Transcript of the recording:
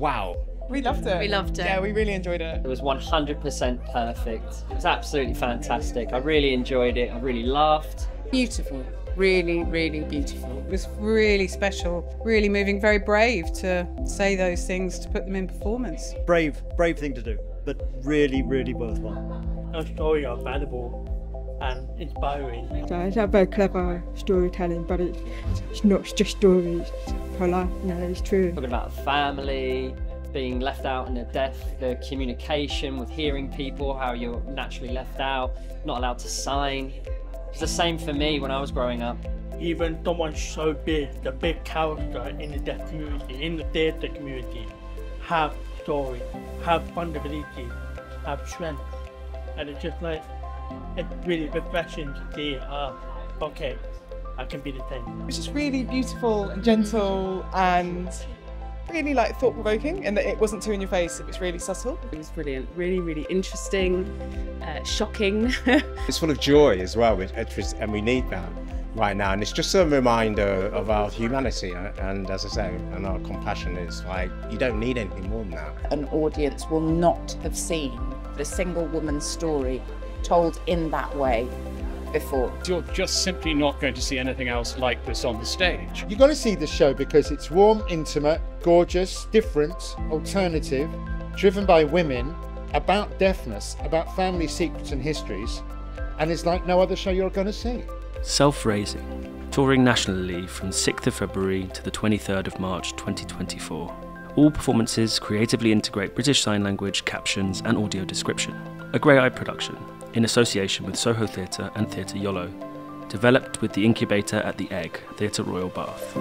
wow. We loved it. We loved it. Yeah, we really enjoyed it. It was 100% perfect. It was absolutely fantastic. I really enjoyed it. I really laughed. Beautiful. Really, really beautiful. It was really special, really moving, very brave to say those things, to put them in performance. Brave, brave thing to do, but really, really worthwhile. Our story are valuable and inspiring. So it's not very clever storytelling, but it's, it's not just stories. For life, you know, it's true. Talking about family, being left out in the deaf, the communication with hearing people, how you're naturally left out, not allowed to sign. It's the same for me when I was growing up. Even someone so big, the big character in the deaf community, in the theatre community, have story, have vulnerability, have strength. And it's just like, it's really refreshing to see, ah, okay, I can be the same. It was just really beautiful and gentle and really like thought provoking in that it wasn't too in your face, it was really subtle. It was brilliant. Really, really interesting, uh, shocking. It's full of joy as well, which, and we need that right now. And it's just a reminder of our humanity. And as I say, and our compassion is like, you don't need anything more than that. An audience will not have seen the single woman's story told in that way before. You're just simply not going to see anything else like this on the stage. You're going to see the show because it's warm, intimate, gorgeous, different, alternative, driven by women, about deafness, about family secrets and histories, and it's like no other show you're going to see. Self Raising, touring nationally from 6th of February to the 23rd of March 2024. All performances creatively integrate British Sign Language, captions, and audio description. A Graeae production, in association with Soho Theatre and Theatre Yolo, developed with the incubator at the Egg, Theatre Royal Bath.